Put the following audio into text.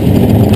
you.